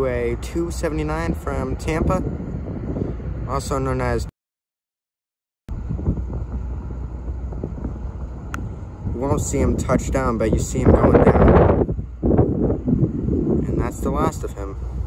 279 from Tampa, also known as You won't see him touch down, but you see him going down. And that's the last of him.